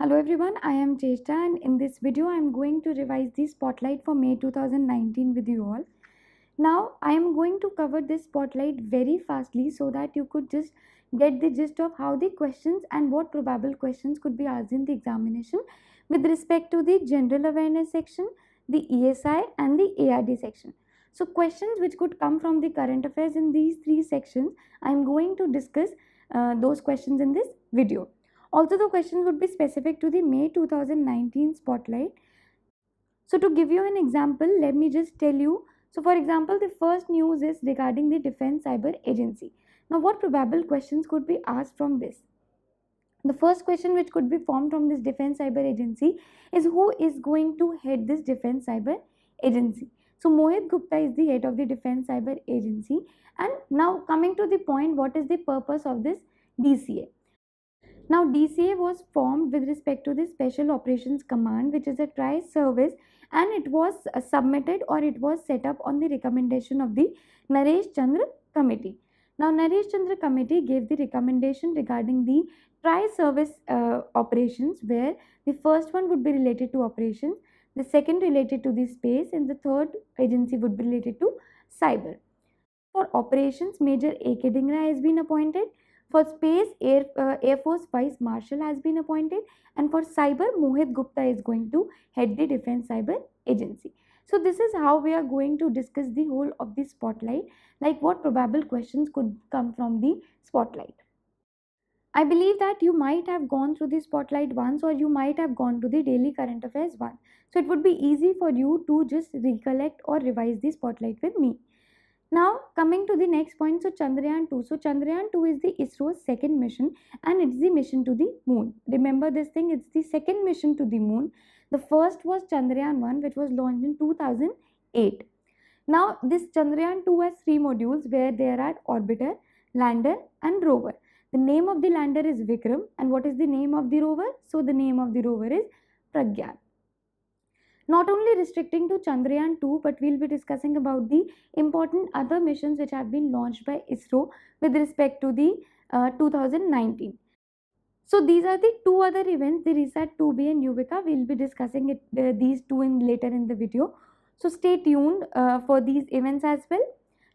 Hello everyone, I am Cheshta and in this video I am going to revise the spotlight for May 2019 with you all. Now I am going to cover this spotlight very fastly so that you could just get the gist of how the questions and what probable questions could be asked in the examination with respect to the general awareness section, the ESI and the ARD section. So questions which could come from the current affairs in these three sections, I am going to discuss uh, those questions in this video. Also the questions would be specific to the May 2019 spotlight. So to give you an example, let me just tell you. So for example, the first news is regarding the Defense Cyber Agency. Now what probable questions could be asked from this? The first question which could be formed from this Defense Cyber Agency is who is going to head this Defense Cyber Agency. So Mohit Gupta is the head of the Defense Cyber Agency. And now coming to the point, what is the purpose of this DCA? Now, DCA was formed with respect to the Special Operations Command, which is a tri service, and it was uh, submitted or it was set up on the recommendation of the Naresh Chandra Committee. Now, Naresh Chandra Committee gave the recommendation regarding the tri service uh, operations, where the first one would be related to operations, the second related to the space, and the third agency would be related to cyber. For operations, Major A.K. Dhingra has been appointed for space, Air, uh, Air Force Vice Marshal has been appointed and for cyber, Mohit Gupta is going to head the Defense Cyber Agency. So this is how we are going to discuss the whole of the spotlight, like what probable questions could come from the spotlight. I believe that you might have gone through the spotlight once or you might have gone to the daily current affairs once. So it would be easy for you to just recollect or revise the spotlight with me. Now coming to the next point, so Chandrayaan 2. So Chandrayaan 2 is the ISRO's second mission and it's the mission to the moon. Remember this thing, it's the second mission to the moon. The first was Chandrayaan 1 which was launched in 2008. Now this Chandrayaan 2 has three modules where there are orbiter, lander and rover. The name of the lander is Vikram and what is the name of the rover? So the name of the rover is Pragyan not only restricting to Chandrayaan 2 but we'll be discussing about the important other missions which have been launched by ISRO with respect to the uh, 2019. So these are the two other events the RISAT 2B and Yuvika we'll be discussing it uh, these two in later in the video. So stay tuned uh, for these events as well.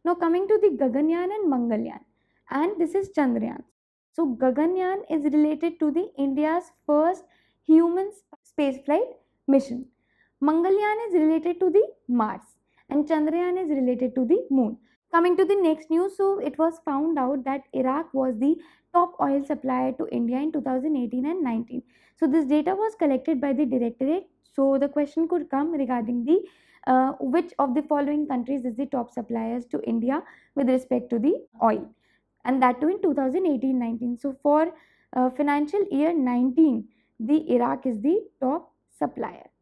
Now coming to the Gaganyaan and Mangalyaan and this is Chandrayaan. So Gaganyaan is related to the India's first human spaceflight mission. Mangalyaan is related to the Mars and Chandrayaan is related to the moon. Coming to the next news, so it was found out that Iraq was the top oil supplier to India in 2018 and 19. So this data was collected by the directorate. So the question could come regarding the uh, which of the following countries is the top suppliers to India with respect to the oil and that too in 2018-19. So for uh, financial year 19, the Iraq is the top supplier.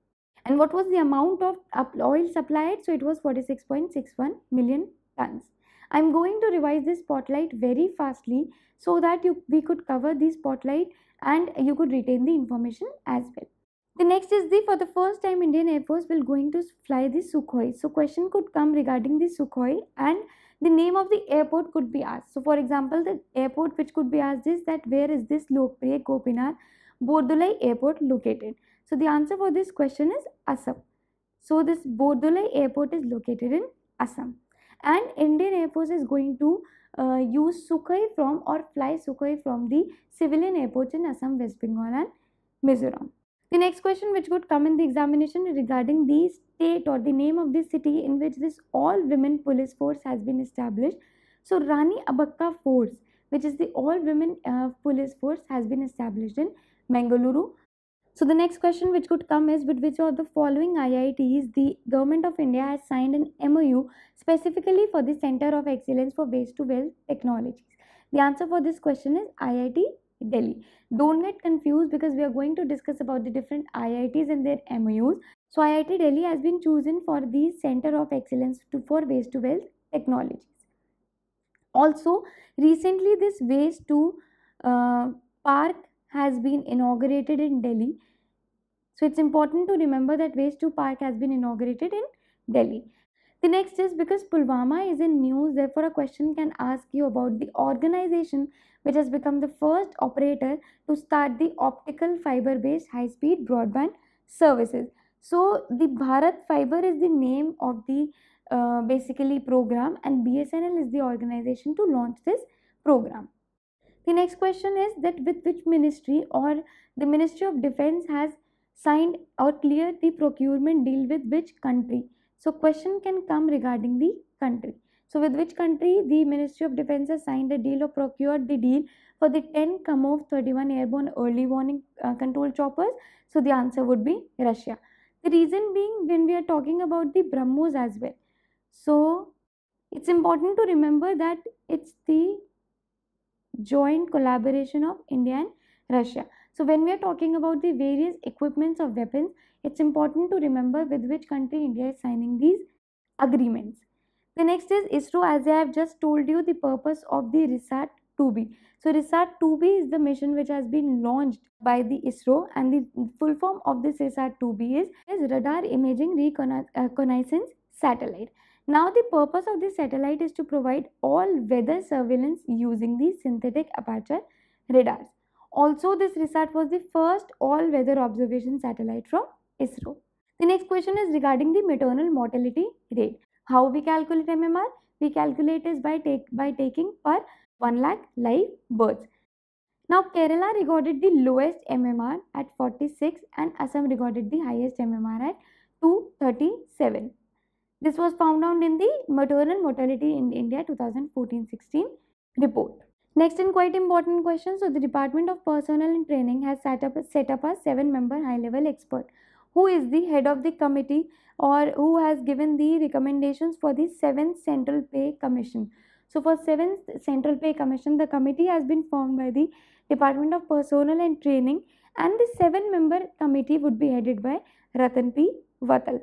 And what was the amount of oil supplied? So it was 46.61 million tons. I'm going to revise this spotlight very fastly so that you we could cover the spotlight and you could retain the information as well. The next is the for the first time Indian Air Force will going to fly the Sukhoi. So question could come regarding the Sukhoi and the name of the airport could be asked. So for example, the airport which could be asked is that where is this Lokpriya Gopinath Bordoloi airport located? So the answer for this question is Assam. So this Bordoloi airport is located in Assam and Indian Air Force is going to uh, use Sukhoi from or fly Sukhoi from the civilian airports in Assam, West Bengal and Mizoram. The next question which could come in the examination regarding the state or the name of the city in which this all women police force has been established. So Rani Abbakka force which is the all women uh, police force has been established in Mangaluru so the next question which could come is with which of the following IITs the government of India has signed an MOU specifically for the Center of Excellence for Waste to Wealth Technologies. The answer for this question is IIT Delhi. Don't get confused because we are going to discuss about the different IITs and their MOUs. So IIT Delhi has been chosen for the Center of Excellence to, for Waste to Wealth Technologies. Also, recently this Waste to uh, Park has been inaugurated in Delhi. So it's important to remember that Waste to Park has been inaugurated in Delhi. The next is because Pulwama is in news, therefore a question can ask you about the organization which has become the first operator to start the optical fiber based high speed broadband services. So, the Bharat Fiber is the name of the uh, basically program and BSNL is the organization to launch this program. The next question is that with which ministry or the Ministry of Defense has signed or cleared the procurement deal with which country? So question can come regarding the country. So with which country the Ministry of Defense has signed a deal or procured the deal for the 10 Kamov 31 airborne early warning uh, control choppers? So the answer would be Russia. The reason being when we are talking about the BrahMos as well. So it's important to remember that it's the joint collaboration of India and Russia. So when we are talking about the various equipments of weapons, it's important to remember with which country India is signing these agreements. The next is ISRO as I have just told you the purpose of the RISAT 2B. So RISAT 2B is the mission which has been launched by the ISRO and the full form of this RISAT 2B is, is Radar Imaging uh, Reconnaissance Satellite. Now the purpose of this satellite is to provide all weather surveillance using the synthetic aperture radars. Also this RISAT was the first all weather observation satellite from ISRO. The next question is regarding the maternal mortality rate. How we calculate MMR? We calculate is by take by taking per 1 lakh live births. Now Kerala recorded the lowest MMR at 46 and Assam recorded the highest MMR at 237. This was found out in the maternal mortality in India 2014-16 report. Next and quite important question. So the Department of Personnel and Training has set up, set up a seven-member high-level expert. Who is the head of the committee or who has given the recommendations for the 7th Central Pay Commission. So for 7th Central Pay Commission, the committee has been formed by the Department of Personnel and Training and the seven-member committee would be headed by Ratan P. Vatal.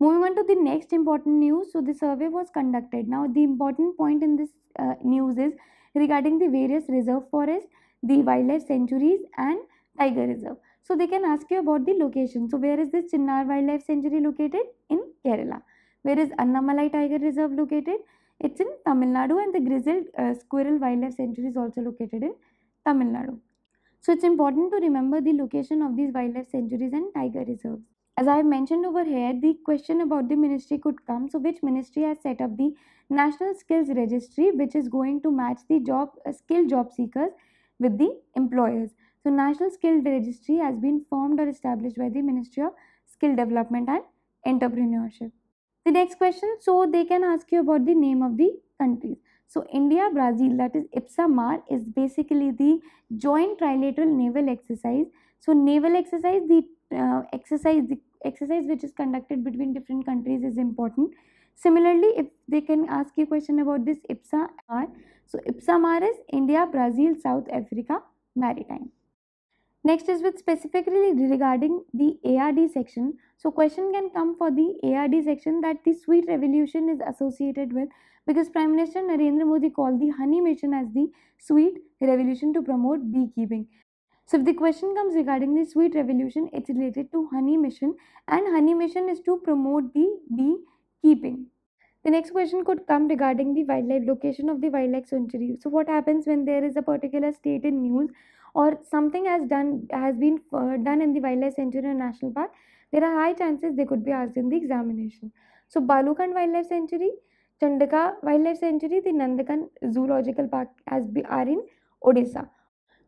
Moving on to the next important news. So the survey was conducted. Now the important point in this uh, news is regarding the various reserve forests, the wildlife sanctuaries and tiger reserve. So they can ask you about the location. So where is this Chinnar Wildlife Sanctuary located? In Kerala. Where is Annamalai Tiger Reserve located? It's in Tamil Nadu and the Grizzled uh, Squirrel Wildlife Sanctuary is also located in Tamil Nadu. So it's important to remember the location of these wildlife sanctuaries and tiger reserves as I have mentioned over here, the question about the ministry could come. So, which ministry has set up the National Skills Registry, which is going to match the job uh, skill job seekers with the employers. So, National Skills Registry has been formed or established by the Ministry of Skill Development and Entrepreneurship. The next question, so they can ask you about the name of the countries. So, India, Brazil, that is IBSAMAR, is basically the joint trilateral naval exercise. So, naval exercise, the uh, exercise the exercise which is conducted between different countries is important. Similarly if they can ask you question about this ipsa mar so IBSAMAR is india brazil south africa maritime. Next is with specifically regarding the ard section. So question can come for the ard section that the sweet revolution is associated with because prime minister narendra modi called the honey mission as the sweet revolution to promote beekeeping so if the question comes regarding the sweet revolution, it's related to honey mission and honey mission is to promote the bee keeping. The next question could come regarding the wildlife location of the wildlife sanctuary. So what happens when there is a particular state in news or something has done has been uh, done in the wildlife sanctuary or national park, there are high chances they could be asked in the examination. So Balukhand Wildlife Sanctuary, Chandaka Wildlife Sanctuary, the Nandakan Zoological Park has be, are in Odisha.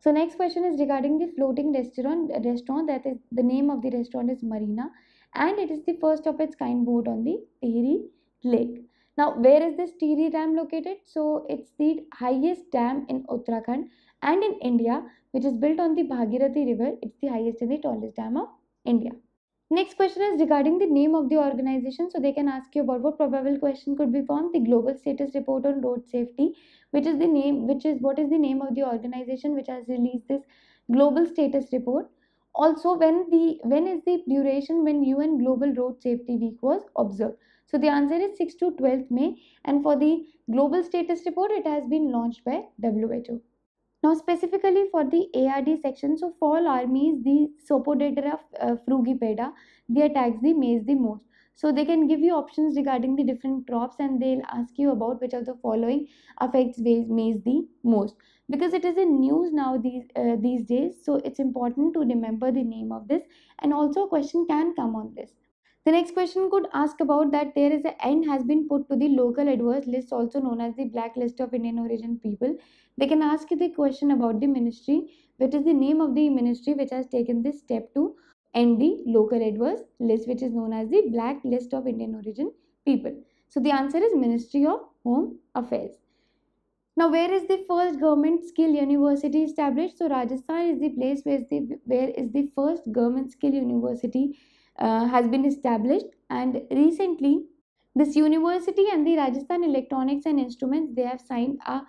So next question is regarding the floating restaurant. Restaurant that is the name of the restaurant is Marina, and it is the first of its kind boat on the Tehri Lake. Now, where is this Tehri Dam located? So it's the highest dam in Uttarakhand and in India, which is built on the Bhagirathi River. It's the highest and the tallest dam of India. Next question is regarding the name of the organization. So they can ask you about what probable question could be formed. The Global Status Report on Road Safety, which is the name, which is what is the name of the organization which has released this Global Status Report. Also, when the when is the duration when UN Global Road Safety Week was observed? So the answer is 6 to 12th May, and for the Global Status Report, it has been launched by WHO. Now specifically for the ARD section, so fall armies, the Spodoptera uh, frugiperda, they attacks the maize the most. so they can give you options regarding the different crops and they'll ask you about which of the following affects maize the most. Because it is in news now these uh, these days so it's important to remember the name of this. And also a question can come on this the next question could ask about that there is an end has been put to the local adverse list also known as the blacklist of Indian origin people. They can ask you the question about the ministry which is the name of the ministry which has taken this step to end the local adverse list which is known as the blacklist of Indian origin people. So the answer is Ministry of Home Affairs. Now, where is the first government skill university established? So, Rajasthan is the place where is the, where is the first government skill university uh, has been established and recently this university and the Rajasthan Electronics and Instruments they have signed a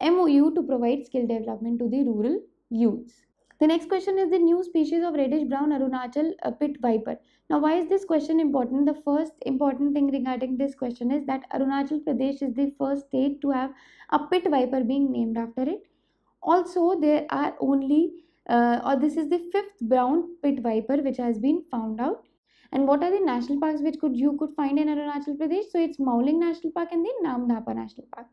MOU to provide skill development to the rural youths. The next question is the new species of reddish brown Arunachal uh, pit viper. Now why is this question important? The first important thing regarding this question is that Arunachal Pradesh is the first state to have a pit viper being named after it. Also there are only uh, or this is the fifth brown pit viper which has been found out and what are the national parks which could you could find in Arunachal Pradesh? So it's Mouling National Park and the Namdapha National Park.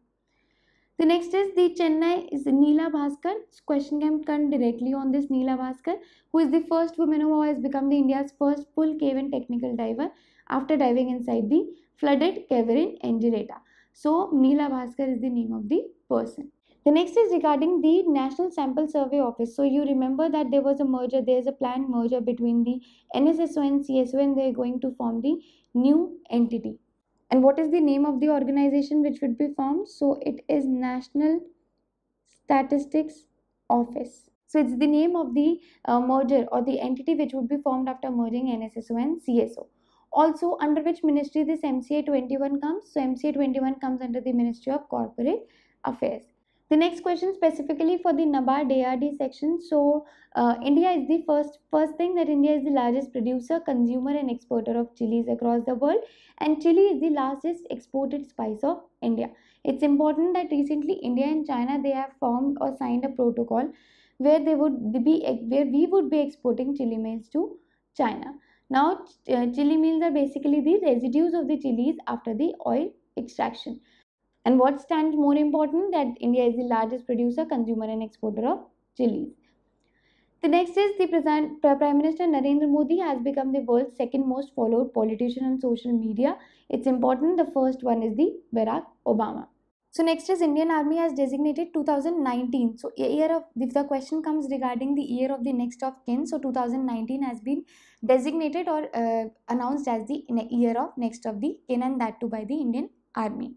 The next is the Chennai is Neela Bhaskar. This question can come directly on this Neela Bhaskar, who is the first woman who has become the India's first full cave and technical diver after diving inside the flooded cave in Enjileta. So Neela Bhaskar is the name of the person. The next is regarding the National Sample Survey Office. So you remember that there was a merger, there is a planned merger between the NSSO and CSO and they are going to form the new entity. And what is the name of the organization which would be formed? So it is National Statistics Office. So it's the name of the uh, merger or the entity which would be formed after merging NSSO and CSO. Also, under which ministry this MCA 21 comes? So MCA 21 comes under the Ministry of Corporate Affairs. The next question specifically for the NABARD ARD section. So uh, India is the first first thing that India is the largest producer, consumer and exporter of chilies across the world and chili is the largest exported spice of India. It's important that recently India and China they have formed or signed a protocol where they would be where we would be exporting chili meals to China. Now uh, chili meals are basically the residues of the chilies after the oil extraction. And what stands more important that India is the largest producer, consumer and exporter of chilies. The next is the present, Prime Minister Narendra Modi has become the world's second most followed politician on social media. It's important. The first one is the Barack Obama. So next is Indian Army has designated 2019. So year of if the question comes regarding the year of the next of kin, so 2019 has been designated or uh, announced as the year of next of the kin and that too by the Indian Army.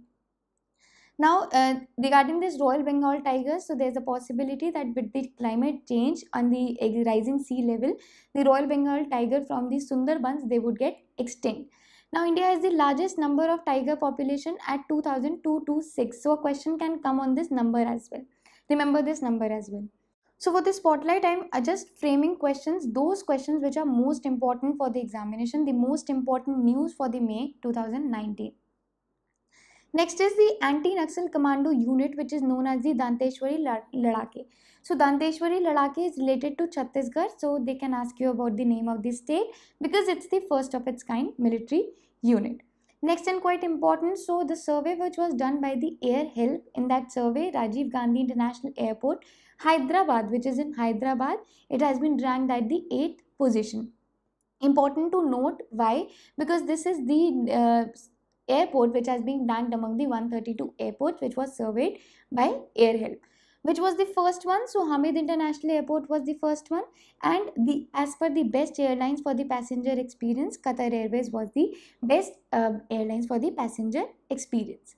Now, uh, regarding this Royal Bengal tiger, so there's a possibility that with the climate change and the rising sea level, the Royal Bengal tiger from the Sundarbans, they would get extinct. Now, India has the largest number of tiger population at 2226. So, a question can come on this number as well. Remember this number as well. So, for the spotlight, I'm just framing questions, those questions which are most important for the examination, the most important news for the May 2019. Next is the anti-Naxal commando unit which is known as the Danteshwari Ladake. So Danteshwari Ladake is related to Chhattisgarh. So they can ask you about the name of the state because it's the first of its kind military unit. Next and quite important, so the survey which was done by the AirHelp in that survey, Rajiv Gandhi International Airport, Hyderabad, which is in Hyderabad, it has been ranked at the 8th position. Important to note why? Because this is the uh, airport which has been ranked among the 132 airports which was surveyed by AirHelp which was the first one. So Hamad International Airport was the first one. And the as per the best airlines for the passenger experience Qatar Airways was the best uh, airlines for the passenger experience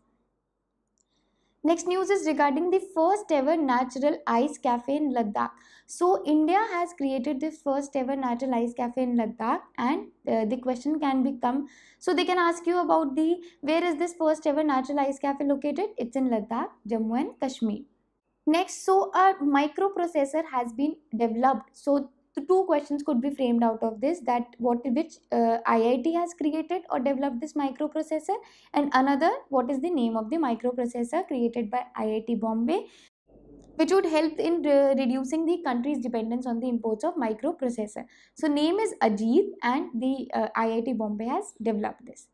Next news is regarding the first ever natural ice cafe in Ladakh. So India has created the first ever natural ice cafe in Ladakh and uh, the question can become, so they can ask you about the, where is this first ever natural ice cafe located? It's in Ladakh, Jammu and Kashmir. Next, so a microprocessor has been developed. So the two questions could be framed out of this that what which uh, IIT has created or developed this microprocessor and another what is the name of the microprocessor created by IIT Bombay which would help in re reducing the country's dependence on the imports of microprocessor. So name is Ajit and the uh, IIT Bombay has developed this.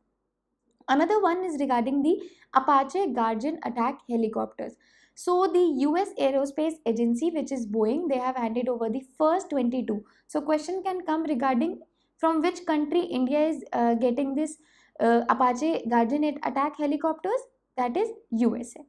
Another one is regarding the Apache Guardian attack helicopters. So the US Aerospace Agency which is Boeing they have handed over the first 22. So question can come regarding from which country India is uh, getting this uh, Apache Guardian attack helicopters that is USA.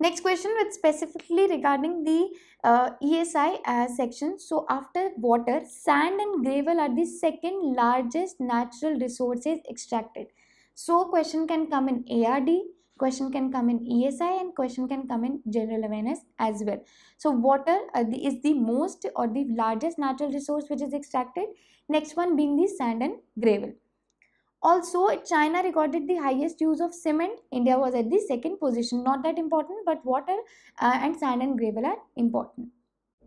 Next question with specifically regarding the uh, ESI uh, section. So after water, sand and gravel are the second largest natural resources extracted. So question can come in ARD, question can come in ESI and question can come in general awareness as well. So water uh, is the most or the largest natural resource which is extracted. Next one being the sand and gravel. Also, China recorded the highest use of cement. India was at the second position. Not that important, but water uh, and sand and gravel are important.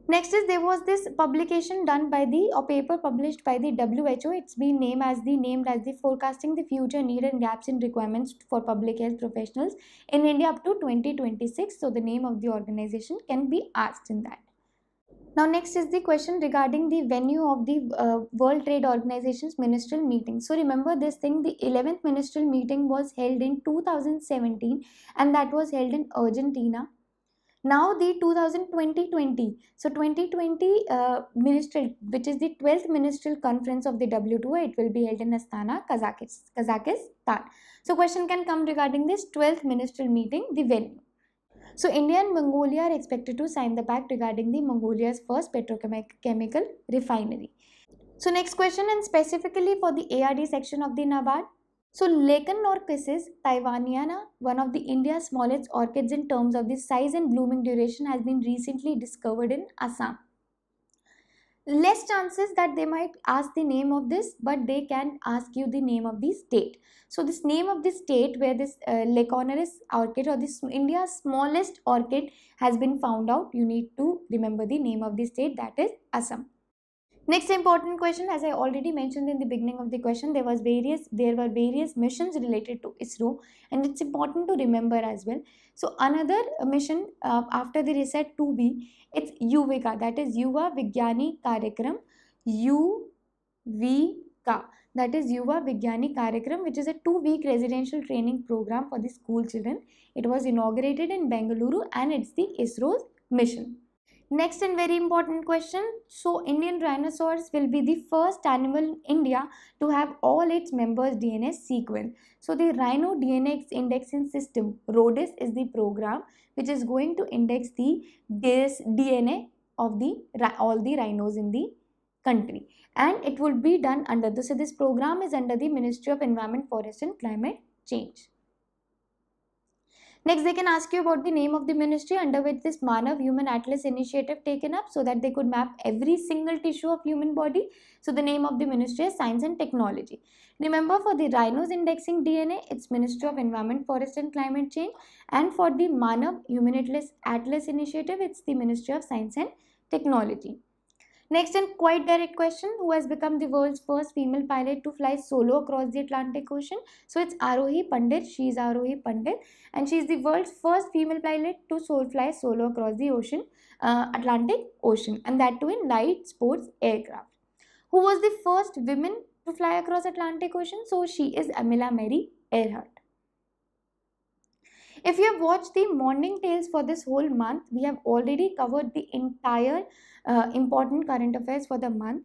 Next is there was this publication done by the or paper published by the WHO. It's been named as the named as the forecasting the future need and gaps in requirements for public health professionals in India up to 2026. So the name of the organization can be asked in that. Now next is the question regarding the venue of the uh, World Trade Organization's ministerial meeting. So remember this thing, the 11th ministerial meeting was held in 2017 and that was held in Argentina. Now the 2020-20, so 2020 uh, ministerial, which is the 12th ministerial conference of the WTO, it will be held in Astana, Kazakhstan. So question can come regarding this 12th ministerial meeting, the venue. So India and Mongolia are expected to sign the pact regarding the Mongolia's first petrochemical refinery. So next question and specifically for the ARD section of the NABARD. So Lecanorchis taiwaniana, one of the India's smallest orchids in terms of the size and blooming duration has been recently discovered in Assam. Less chances that they might ask the name of this but they can ask you the name of the state. So this name of the state where this uh, Lecanorchis orchid or this India's smallest orchid has been found out you need to remember the name of the state that is Assam next important question as i already mentioned in the beginning of the question there was various there were various missions related to isro and it's important to remember as well so another mission uh, after the RISAT 2b it's YUVIKA, that is Yuva Vigyani Karyakram. YUVIKA, that is Yuva Vigyani Karyakram, which is a two-week residential training program for the school children. It was inaugurated in Bengaluru and it's the ISRO's mission. Next and very important question. So Indian rhinoceros will be the first animal in India to have all its members DNA sequenced. So the Rhino DNA indexing system, RHODIS is the program which is going to index the DNA of the all the rhinos in the country and it will be done under the so this program is under the Ministry of Environment, Forest and Climate Change. Next, they can ask you about the name of the ministry under which this Manav Human Atlas initiative taken up so that they could map every single tissue of human body. So the name of the ministry is Science and Technology. Remember for the rhinos indexing DNA, it's Ministry of Environment, Forest and Climate Change. And for the Manav Human Atlas, Atlas initiative, it's the Ministry of Science and Technology. Next and quite direct question, who has become the world's first female pilot to fly solo across the Atlantic Ocean? So it's Arohi Pandit, she is Arohi Pandit and she is the world's first female pilot to solo fly solo across the ocean, uh, Atlantic Ocean and that too in light sports aircraft. Who was the first woman to fly across Atlantic Ocean? So she is Amelia Mary Earhart. If you have watched the morning tales for this whole month, we have already covered the entire uh, important current affairs for the month.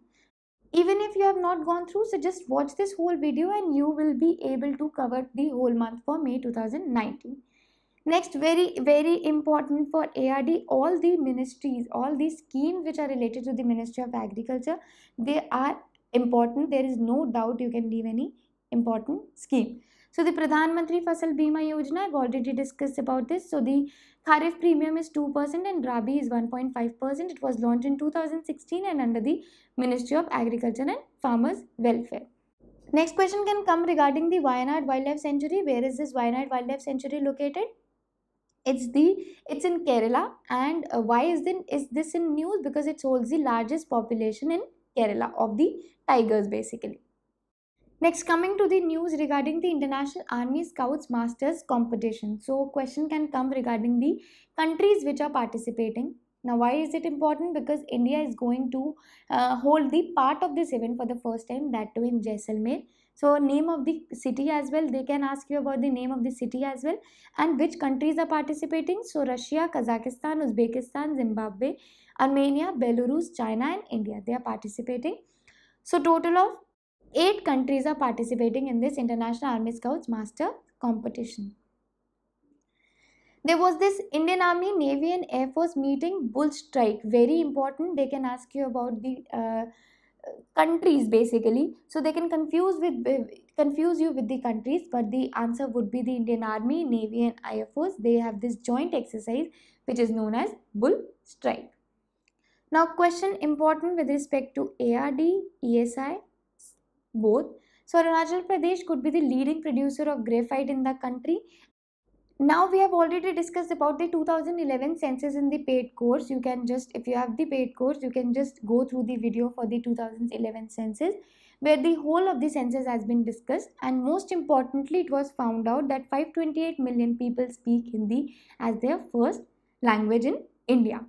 Even if you have not gone through, so just watch this whole video and you will be able to cover the whole month for May 2019. Next, very, very important for ARD, all the ministries, all the schemes which are related to the Ministry of Agriculture, they are important. There is no doubt you can leave any important scheme. So the Pradhan Mantri Fasal Bima Yojana, I've already discussed about this. So the Kharif premium is 2% and Rabi is 1.5%. It was launched in 2016 and under the Ministry of Agriculture and Farmers Welfare. Next question can come regarding the Wayanad Wildlife Sanctuary. Where is this Wayanad Wildlife Sanctuary located? It's the it's in Kerala and uh, why is then is this in news because it holds the largest population in Kerala of the tigers basically. Next, coming to the news regarding the International Army Scouts Masters competition. So, question can come regarding the countries which are participating. Now, why is it important? Because India is going to uh, hold the part of this event for the first time, that too in Jaisalmer. So, name of the city as well. They can ask you about the name of the city as well, and which countries are participating. So, Russia, Kazakhstan, Uzbekistan, Zimbabwe, Armenia, Belarus, China, and India. They are participating. So, total of eight countries are participating in this International Army Scouts Master competition. There was this Indian Army, Navy, and Air Force meeting, Bull Strike. Very important. They can ask you about the uh, countries basically. So they can confuse with confuse you with the countries, but the answer would be the Indian Army, Navy, and Air Force. They have this joint exercise which is known as Bull Strike. Now, question important with respect to ARD, ESI, both. So Arunachal Pradesh could be the leading producer of graphite in the country. Now we have already discussed about the 2011 census in the paid course. You can just, if you have the paid course, you can just go through the video for the 2011 census where the whole of the census has been discussed and most importantly it was found out that 528 million people speak Hindi as their first language in India.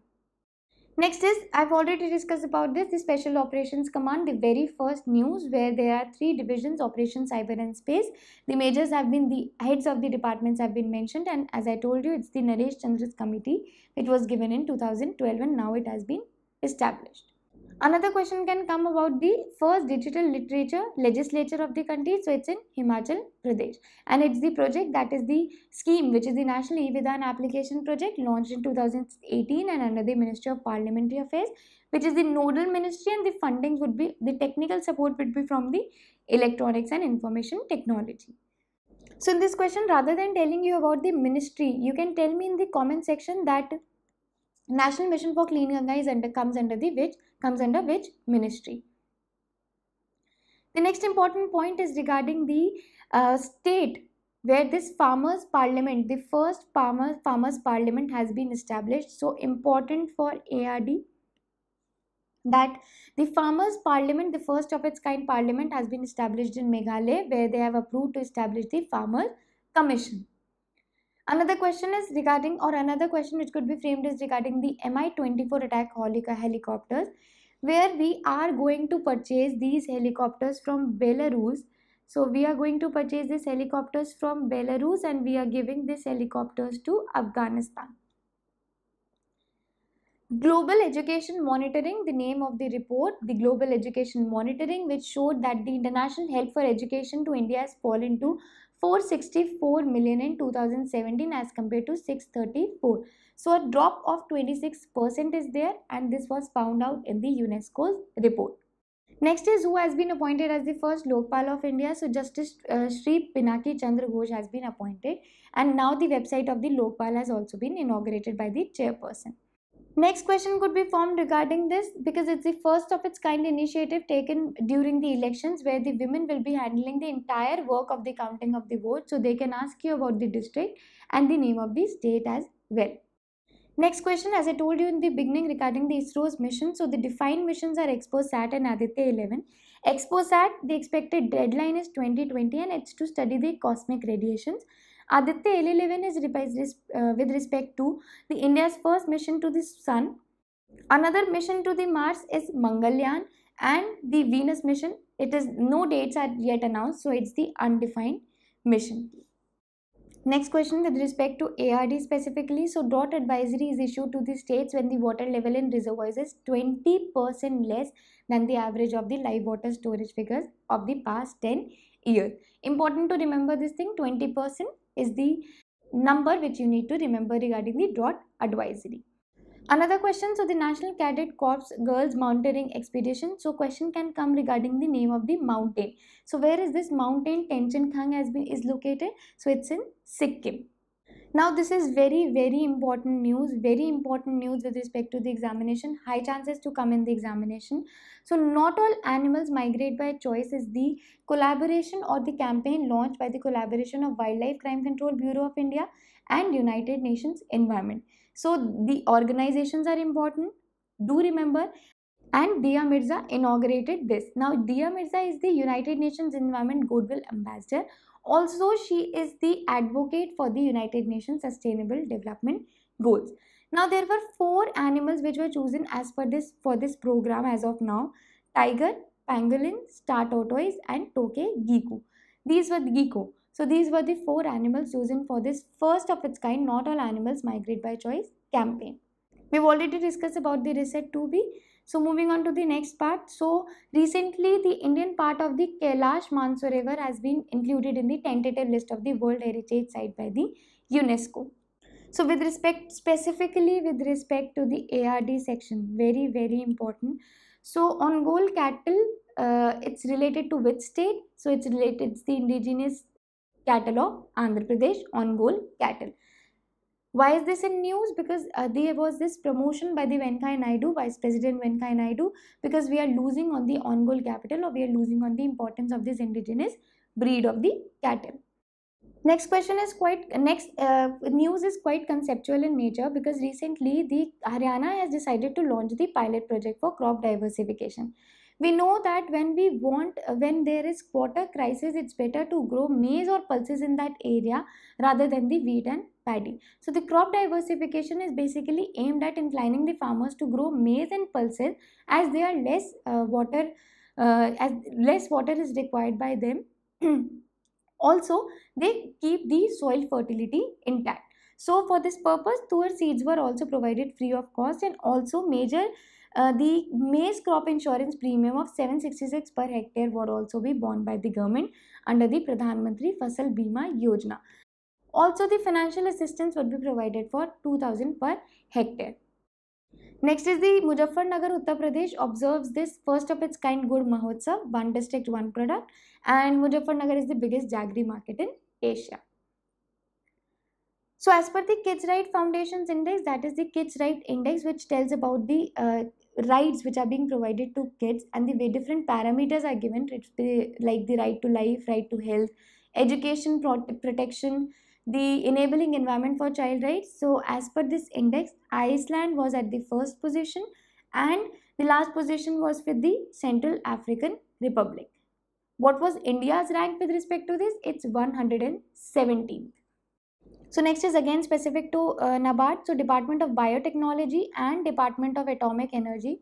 Next is, I've already discussed about this, the Special Operations Command, the very first news where there are three divisions, Operation Cyber and Space. The majors have been, the heads of the departments have been mentioned and as I told you, it's the Naresh Chandra's committee. It was given in 2012 and now it has been established. Another question can come about the first digital literature legislature of the country. So it's in Himachal Pradesh. And it's the project that is the scheme which is the National E-Vidhan application project launched in 2018 and under the Ministry of Parliamentary Affairs which is the nodal ministry and the funding would be, the technical support would be from the electronics and information technology. So in this question rather than telling you about the ministry, you can tell me in the comment section that National Mission for Clean Ganga is under, comes under the which comes under which ministry. The next important point is regarding the uh, state where this farmers parliament, the first farmers farmers parliament has been established. So important for ARD that the farmers parliament, the first of its kind parliament has been established in Meghalaya where they have approved to establish the farmers commission. Another question is regarding, or another question which could be framed is regarding the Mi-24 attack helicopters, where we are going to purchase these helicopters from Belarus. So we are going to purchase these helicopters from Belarus and we are giving these helicopters to Afghanistan. Global Education Monitoring, the name of the report, the Global Education Monitoring, which showed that the international help for education to India has fallen to 464 million in 2017 as compared to 634. So a drop of 26% is there and this was found out in the UNESCO's report. Next is who has been appointed as the first Lokpal of India. So Justice uh, Sri Pinaki Chandra Ghosh has been appointed and now the website of the Lokpal has also been inaugurated by the chairperson. Next question could be formed regarding this because it's the first of its kind initiative taken during the elections where the women will be handling the entire work of the counting of the vote. So they can ask you about the district and the name of the state as well. Next question, as I told you in the beginning regarding the ISRO's mission. So the defined missions are XPoSat and Aditya L1. XPoSat, the expected deadline is 2020 and it's to study the cosmic radiations. Aditya L1 is uh, with respect to the India's first mission to the sun. Another mission to the Mars is Mangalyaan and the Venus mission. It is no dates are yet announced, so it's the undefined mission. Next question with respect to ARD specifically. So drought advisory is issued to the states when the water level in reservoirs is 20% less than the average of the live water storage figures of the past 10 years. Important to remember this thing 20% is the number which you need to remember regarding the drought advisory. Another question, so the National Cadet Corps Girls Mountaineering Expedition. So question can come regarding the name of the mountain. So where is this mountain Tengchen has been is located? So it's in Sikkim. Now this is very very important news, very important news with respect to the examination. High chances to come in the examination. So not all animals migrate by choice is the collaboration or the campaign launched by the collaboration of Wildlife Crime Control Bureau of India and United Nations Environment. So the organizations are important. Do remember and Dia Mirza inaugurated this. Now, Dia Mirza is the United Nations Environment Goodwill Ambassador. Also, she is the advocate for the United Nations Sustainable Development Goals. Now, there were four animals which were chosen as per this for this program as of now: tiger, pangolin, star tortoise, and tokay gecko. These were the gecko. So these were the four animals chosen for this first of its kind, not all animals migrate by choice campaign. We've already discussed about the RISAT 2B. So moving on to the next part. So recently the Indian part of the Kailash Mansarovar has been included in the tentative list of the World Heritage Site by the UNESCO. So with respect specifically with respect to the ARD section, very very important. So Ongole cattle, uh, it's related to which state? So it's related, to the indigenous cattle of Andhra Pradesh, Ongole cattle. Why is this in news? Because uh, there was this promotion by the Venkaiah Naidu, Vice President Venkaiah Naidu, because we are losing on the Ongole capital or we are losing on the importance of this indigenous breed of the cattle. Next question is quite next uh, news is quite conceptual in nature because recently the Haryana has decided to launch the pilot project for crop diversification we know that when we want when there is water crisis it's better to grow maize or pulses in that area rather than the wheat and paddy. So the crop diversification is basically aimed at inclining the farmers to grow maize and pulses as they are less uh, water uh, as less water is required by them. Also they keep the soil fertility intact. So for this purpose tur seeds were also provided free of cost and also major uh, the maize crop insurance premium of 766 per hectare would also be borne by the government under the Pradhan Mantri Fasal Bima Yojana. Also, the financial assistance would be provided for 2000 per hectare. Next is the Muzaffarnagar, Uttar Pradesh observes this first of its kind Gud Mahotsav, one district, one product, and Muzaffarnagar is the biggest jaggery market in Asia. So, as per the Kids Right Foundation's index, that is the Kids Right Index, which tells about the uh, rights which are being provided to kids and the way different parameters are given like the right to life right to health education protection the enabling environment for child rights. So as per this index iceland was at the first position and the last position was with the central african republic. What was india's rank with respect to this? It's 117th so next is again specific to uh, NABARD. So Department of Biotechnology and Department of Atomic Energy.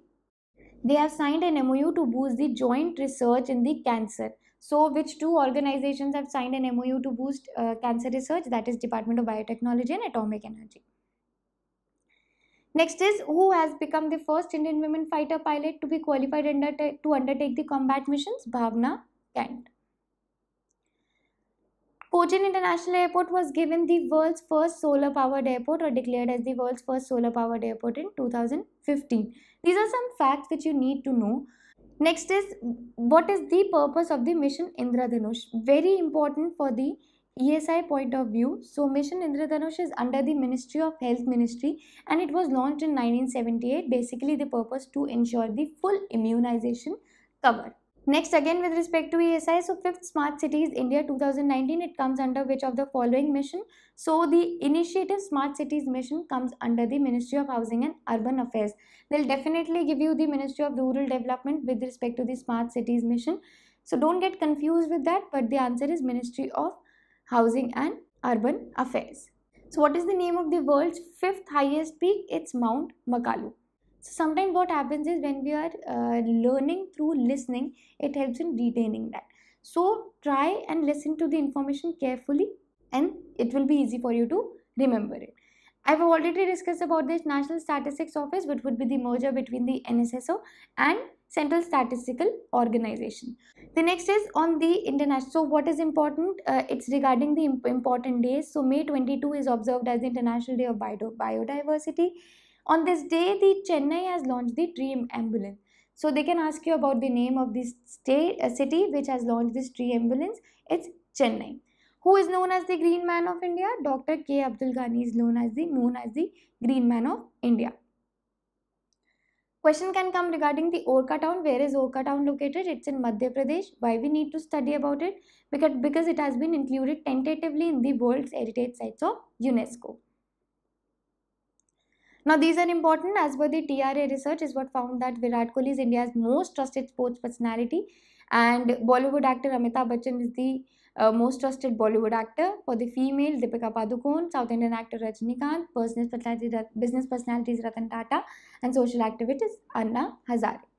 They have signed an MOU to boost the joint research in the cancer. So which two organizations have signed an MOU to boost uh, cancer research? That is Department of Biotechnology and Atomic Energy. Next is who has become the first Indian women fighter pilot to be qualified under to undertake the combat missions? Bhavna Kant. Cochin International Airport was given the world's first solar powered airport or declared as the world's first solar powered airport in 2015. These are some facts which you need to know. Next is what is the purpose of the mission Indradhanush? Very important for the ESI point of view. So mission Indradhanush is under the Ministry of Health Ministry and it was launched in 1978. Basically the purpose to ensure the full immunization cover. Next again with respect to ESI, so fifth smart cities India 2019 it comes under which of the following mission? So the initiative smart cities mission comes under the Ministry of Housing and Urban Affairs. They'll definitely give you the Ministry of Rural Development with respect to the smart cities mission. So don't get confused with that but the answer is Ministry of Housing and Urban Affairs. So what is the name of the world's fifth highest peak? It's Mount Makalu. So sometimes what happens is when we are uh, learning through listening, it helps in retaining that. So try and listen to the information carefully and it will be easy for you to remember it. I've already discussed about this National Statistics Office, which would be the merger between the NSSO and Central Statistical Organization. The next is on the international. So, what is important? Uh, it's regarding the important days. So, May 22 is observed as the International Day of Bio Biodiversity. On this day, the Chennai has launched the Tree Ambulance. So they can ask you about the name of this state, uh, city which has launched this tree ambulance. It's Chennai. Who is known as the Green Man of India? Dr. K. Abdul Ghani is known as the known as the Green Man of India. Question can come regarding the Orchha town. Where is Orchha town located? It's in Madhya Pradesh. Why we need to study about it? Because, because it has been included tentatively in the World Heritage Sites of UNESCO. Now these are important as per the TRA research is what found that Virat Kohli is India's most trusted sports personality and Bollywood actor Amitabh Bachchan is the uh, most trusted Bollywood actor. For the female, Deepika Padukone, South Indian actor Rajinikanth, business personalities, business personalities Ratan Tata, and social activist Anna Hazare.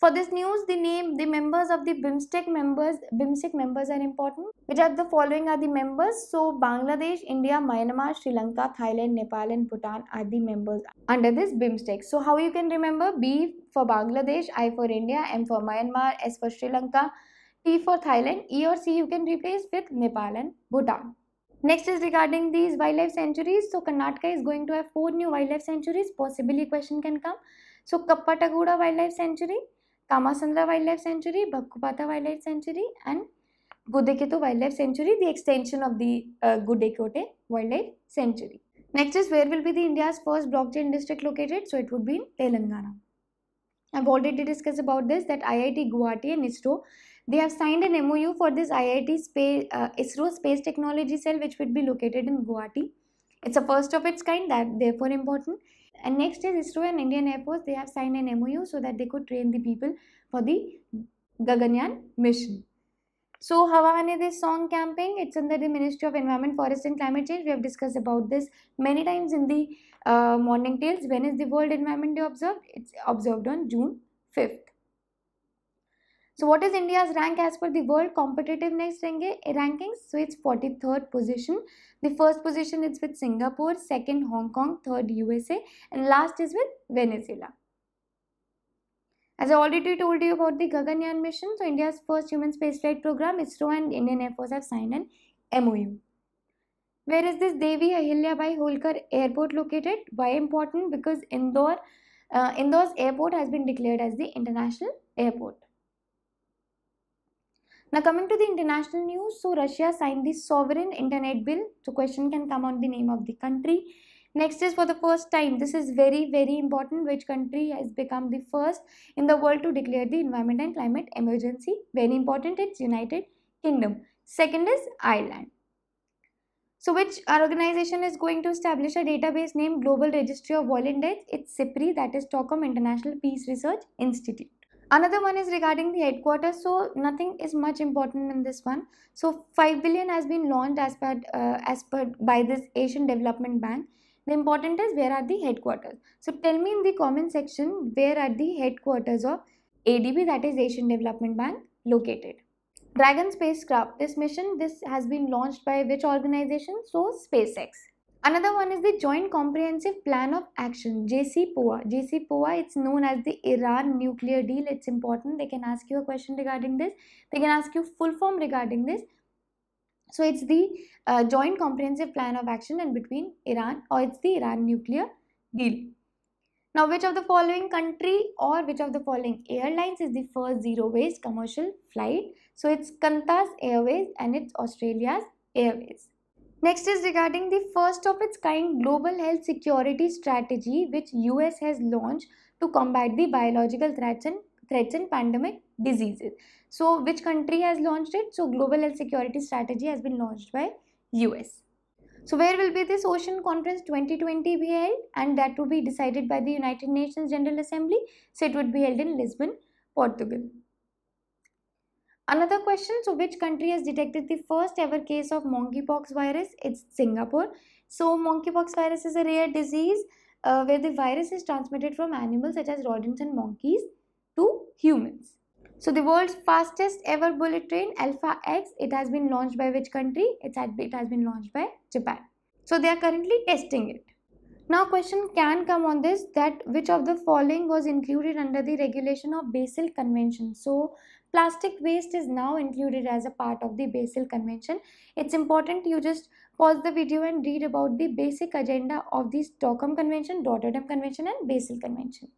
For this news, the name, the members of the BIMSTEC members, BIMSTEC members are important. Which are the following are the members. So Bangladesh, India, Myanmar, Sri Lanka, Thailand, Nepal, and Bhutan are the members under this BIMSTEC. So how you can remember B for Bangladesh, I for India, M for Myanmar, S for Sri Lanka, T for Thailand, E or C you can replace with Nepal and Bhutan. Next is regarding these wildlife sanctuaries. So Karnataka is going to have four new wildlife sanctuaries. Possibly question can come. So Kappatagudda Wildlife Sanctuary, Kamasandra Wildlife Sanctuary, Bukkapatna Wildlife Sanctuary and Gudekote Wildlife Sanctuary, the extension of the uh, Gudekote Wildlife Sanctuary. Next is where will be the India's first blockchain district located? So it would be in Telangana. I've already discussed about this that IIT Guwahati and ISRO they have signed an MOU for this IIT space, uh, ISRO Space Technology Cell which would be located in Guwahati. It's a first of its kind that therefore important. And next is ISRO and Indian Air Force they have signed an MOU so that they could train the people for the Gaganyaan mission. So Aane De song camping, it's under the Ministry of Environment, Forest and Climate Change. We have discussed about this many times in the uh, morning tales. When is the World Environment Day observed? It's observed on June 5th. So what is India's rank as per the World Competitiveness Rankings? So it's 43rd position. The first position is with Singapore, second Hong Kong, third USA and last is with Venezuela. As I already told you about the Gaganyaan mission, so India's first human spaceflight program, ISRO and Indian Air Force have signed an MOU. Where is this Devi Ahilyabai Holkar airport located? Why important? Because Indore, uh, Indore's airport has been declared as the international airport. Now coming to the international news, so Russia signed the sovereign internet bill. So question can come on the name of the country. Next is for the first time, this is very very important, which country has become the first in the world to declare the environment and climate emergency. Very important, it's United Kingdom. Second is Ireland. So which organization is going to establish a database named Global Registry of Violent Deaths? It's SIPRI that is Stockholm International Peace Research Institute another one is regarding the headquarters. So nothing is much important in this one. So 5 billion has been launched as per uh, as per by this asian development bank. The important is where are the headquarters. So tell me in the comment section where are the headquarters of adb that is asian development bank located? Dragon spacecraft. This mission this has been launched by which organization? So spacex Another one is the Joint Comprehensive Plan of Action, JCPOA. JCPOA, it's known as the Iran nuclear deal. It's important. They can ask you a question regarding this. They can ask you full form regarding this. So it's the uh, Joint Comprehensive Plan of Action and between Iran or it's the Iran nuclear deal. Now, which of the following country or which of the following airlines is the first zero waste commercial flight? So it's Qantas Airways and it's Australia's Airways. Next is regarding the first of its kind global health security strategy which US has launched to combat the biological threats and threats and pandemic diseases. So which country has launched it? So global health security strategy has been launched by US. So where will be this Ocean Conference 2020 be held and that would be decided by the United Nations General Assembly. So it would be held in Lisbon, Portugal. Another question, so which country has detected the first ever case of monkeypox virus? It's Singapore. So monkeypox virus is a rare disease uh, where the virus is transmitted from animals such as rodents and monkeys to humans. So the world's fastest ever bullet train Alpha X, it has been launched by which country? It's had, it has been launched by Japan. So they are currently testing it. Now question can come on this that which of the following was included under the regulation of Basel Convention. So plastic waste is now included as a part of the Basel Convention. It's important you just pause the video and read about the basic agenda of the Stockholm Convention, Rotterdam Convention and Basel Convention.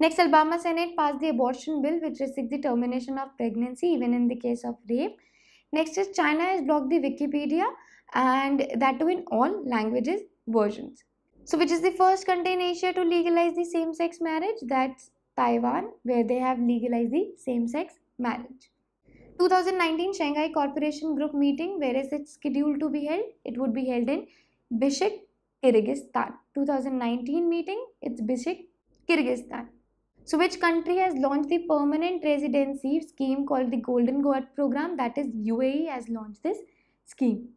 Next, Alabama Senate passed the abortion bill which restricts the termination of pregnancy even in the case of rape. Next is China has blocked the Wikipedia and that too in all languages versions. So which is the first country in Asia to legalize the same-sex marriage? That's Taiwan where they have legalized the same-sex marriage. 2019 Shanghai Corporation Group meeting, where is it scheduled to be held? It would be held in Bishkek, Kyrgyzstan. 2019 meeting, it's Bishkek, Kyrgyzstan. So which country has launched the permanent residency scheme called the Golden Goat program? That is UAE has launched this scheme.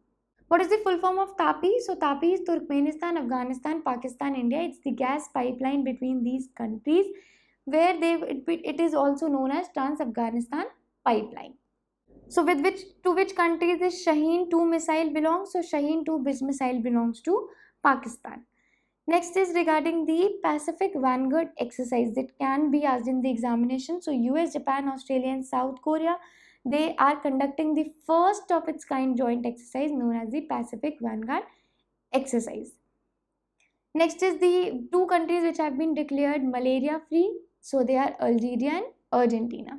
What is the full form of TAPI? So TAPI is Turkmenistan, Afghanistan, Pakistan, India. It's the gas pipeline between these countries where they it, it is also known as Trans-Afghanistan pipeline. So with which to which country this Shaheen 2 missile belongs? So Shaheen 2 missile belongs to Pakistan. Next is regarding the Pacific Vanguard exercise that can be asked in the examination. So US, Japan, Australia and South Korea, they are conducting the first of its kind joint exercise known as the Pacific Vanguard exercise. Next is the two countries which have been declared malaria free. So they are Algeria and Argentina.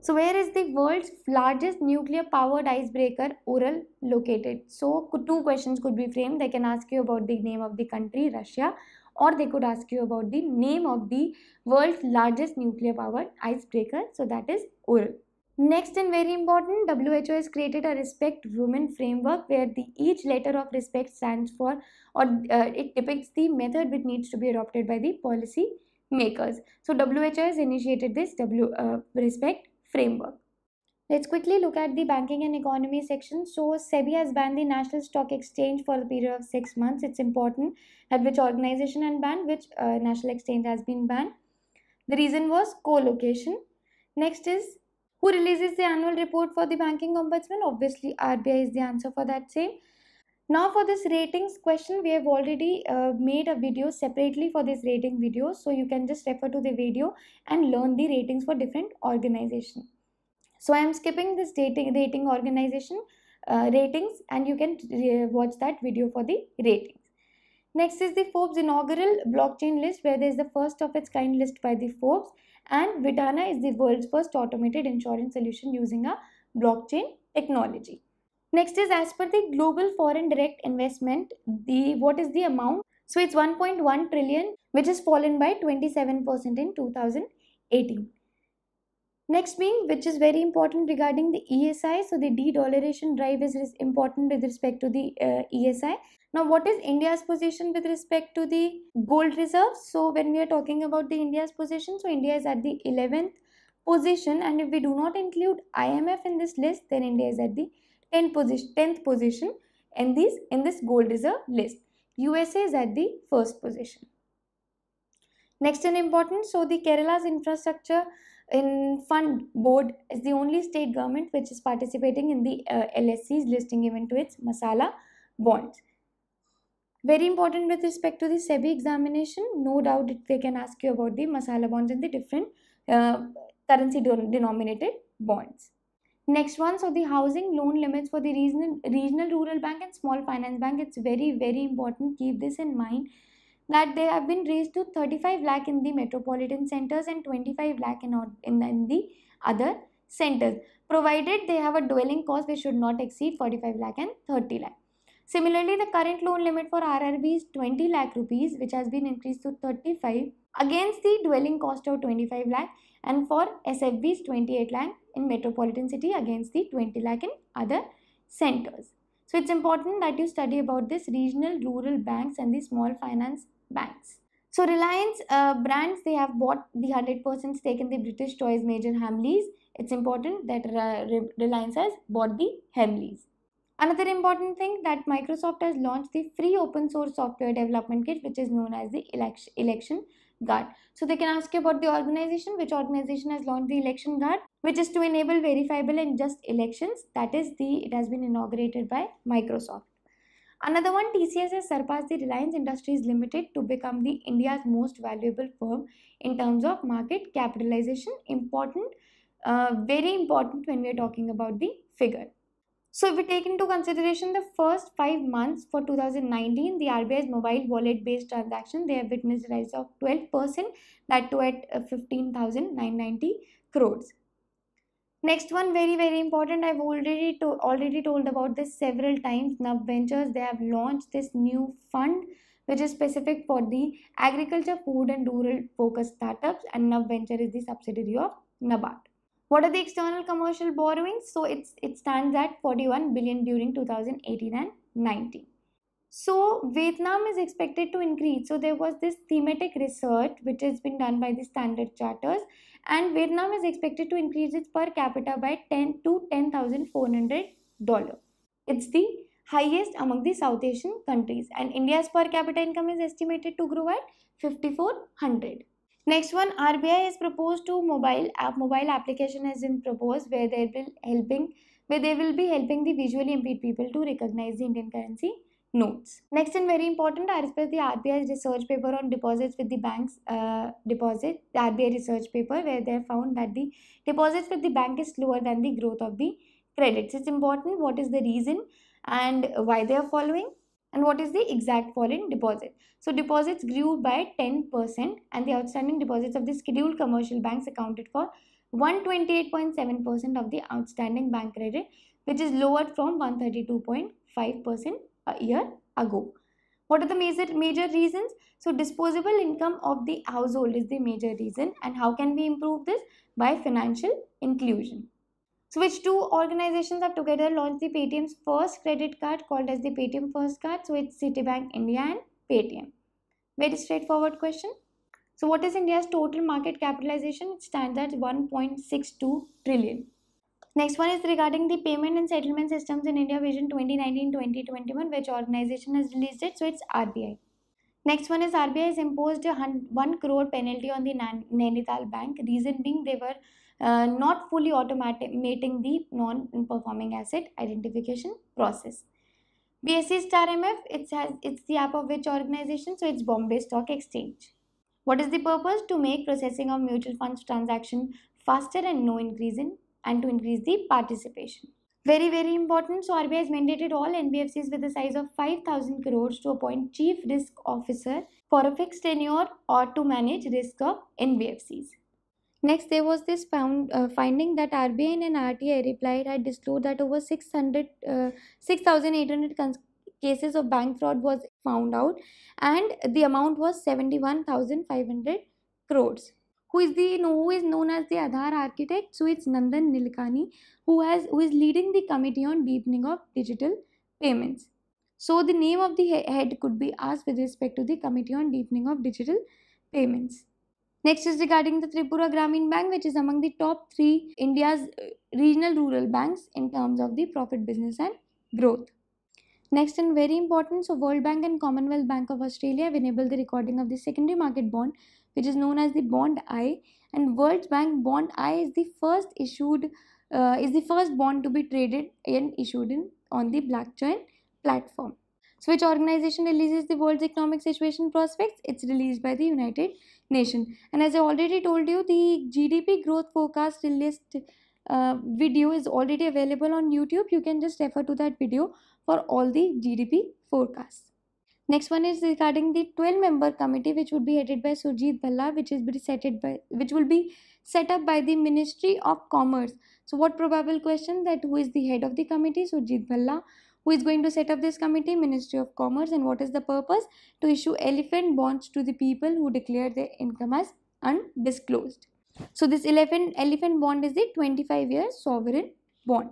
So where is the world's largest nuclear powered icebreaker Ural located? So two questions could be framed. They can ask you about the name of the country Russia or they could ask you about the name of the world's largest nuclear powered icebreaker. So that is Ural. Next and very important, WHO has created a respect women framework where the each letter of respect stands for or uh, it depicts the method which needs to be adopted by the policy makers. So WHO has initiated this W uh, respect framework. Let's quickly look at the banking and economy section. So SEBI has banned the National Stock Exchange for a period of six months. It's important at which organization and ban which uh, national exchange has been banned. The reason was co-location. Next is who releases the annual report for the banking ombudsman? Obviously RBI is the answer for that same. Now for this ratings question, we have already uh, made a video separately for this rating video. So you can just refer to the video and learn the ratings for different organization. So I am skipping this dating, rating organization uh, ratings and you can uh, watch that video for the ratings. Next is the Forbes inaugural blockchain list where there is the first of its kind list by the Forbes and vitana is the world's first automated insurance solution using a blockchain technology. Next is as per the global foreign direct investment, the what is the amount? So it's 1.1 trillion, which has fallen by 27% in 2018. Next being, which is very important regarding the ESI. So the de-dollarization drive is important with respect to the uh, ESI. Now, what is India's position with respect to the gold reserves? So when we are talking about the India's position, so India is at the 11th position and if we do not include IMF in this list, then India is at the 10th position, 10th position in this in this gold reserve list. USA is at the first position. Next and important, so the Kerala's infrastructure in fund board is the only state government which is participating in the uh, LSE's listing given to its masala bonds. Very important with respect to the SEBI examination, no doubt they can ask you about the masala bonds and the different uh, currency denominated bonds. Next one, so the housing loan limits for the regional, regional rural bank and small finance bank, it's very, very important. Keep this in mind that they have been raised to 35 lakh in the metropolitan centers and 25 lakh in, in, in the other centers, provided they have a dwelling cost which should not exceed 45 lakh and 30 lakh. Similarly, the current loan limit for RRB is 20 lakh rupees, which has been increased to 35 against the dwelling cost of 25 lakh and for SFBs 28 lakh in metropolitan city against the 20 lakh in other centers. So it's important that you study about this regional rural banks and the small finance banks. So Reliance uh, brands, they have bought the 100% stake in the British toys major Hamleys. It's important that uh, Reliance has bought the Hamleys. Another important thing that Microsoft has launched the free open source software development kit which is known as the election, election guard. So they can ask you about the organization, which organization has launched the election guard, which is to enable verifiable and just elections. That is the, it has been inaugurated by Microsoft. Another one, TCS has surpassed the Reliance Industries Limited to become the India's most valuable firm in terms of market capitalization. Important, uh, very important when we are talking about the figure. So if we take into consideration the first five months for 2019, the RBI's mobile wallet based transaction, they have witnessed a rise of 12%, that too at uh, 15,990 crores. Next one, very very important. I've already to, already told about this several times. NABVENTURES they have launched this new fund which is specific for the agriculture, food and rural focused startups, and NABVENTURE is the subsidiary of NABARD. What are the external commercial borrowings? So it's it stands at 41 billion during 2018 and 19. So Vietnam is expected to increase. So there was this thematic research which has been done by the Standard Charters and Vietnam is expected to increase its per capita by 10 to 10,400 dollar. It's the highest among the South Asian countries and India's per capita income is estimated to grow at 5400. Next one, RBI has proposed to mobile app mobile application has been proposed where they will helping where they will be helping the visually impaired people to recognize the Indian currency notes. Next and very important, as per the RBI's research paper on deposits with the banks uh, deposit, the RBI research paper where they found that the deposits with the bank is slower than the growth of the credits. It's important what is the reason and why they are following and what is the exact foreign deposit. So deposits grew by 10% and the outstanding deposits of the scheduled commercial banks accounted for 128.7% of the outstanding bank credit which is lowered from 132.5% a year ago. What are the major, major reasons? So disposable income of the household is the major reason and how can we improve this? By financial inclusion. So which two organizations have together launched the Paytm's first credit card called as the Paytm First Card? So it's Citibank India and Paytm. Very straightforward question. So what is India's total market capitalization? It stands at 1.62 trillion. Next one is regarding the payment and settlement systems in India Vision 2019-2021 which organization has released it. So it's RBI. Next one is RBI has imposed a 1 crore penalty on the Nainital Bank. Reason being they were uh, not fully automating the non-performing asset identification process. BSE Star MF, has, it's the app of which organization? So it's Bombay Stock Exchange. What is the purpose? To make processing of mutual funds transaction faster and no increase in and to increase the participation. Very, very important. So, RBI has mandated all NBFCs with a size of 5,000 crores to appoint chief risk officer for a fixed tenure or to manage risk of NBFCs. Next, there was this found uh, finding that RBI and an RTI replied had disclosed that over 600, uh, 6,800 cases of bank fraud was found out and the amount was 71,500 crores who is the who is known as the Aadhaar architect. So it's Nandan Nilekani who has who is leading the committee on deepening of digital payments. So the name of the head could be asked with respect to the committee on deepening of digital payments. Next is regarding the Tripura Grameen Bank, which is among the top three India's uh, regional rural banks in terms of the profit business and growth. Next and very important, so World Bank and Commonwealth Bank of Australia have enabled the recording of the secondary market bond which is known as the bond I and World Bank bond I is the first issued uh, is the first bond to be traded and issued in on the blockchain platform. So which organization releases the world's economic situation prospects? It's released by the United Nations. And as I already told you, the GDP growth forecast list uh, video is already available on YouTube. You can just refer to that video for all the GDP forecasts. Next one is regarding the 12 member committee which would be headed by Surjit Bhalla which is be set by which will be set up by the Ministry of Commerce. So what probable question that who is the head of the committee Surjit Bhalla who is going to set up this committee Ministry of Commerce and what is the purpose to issue elephant bonds to the people who declare their income as undisclosed. So this elephant elephant bond is the 25 year sovereign bond.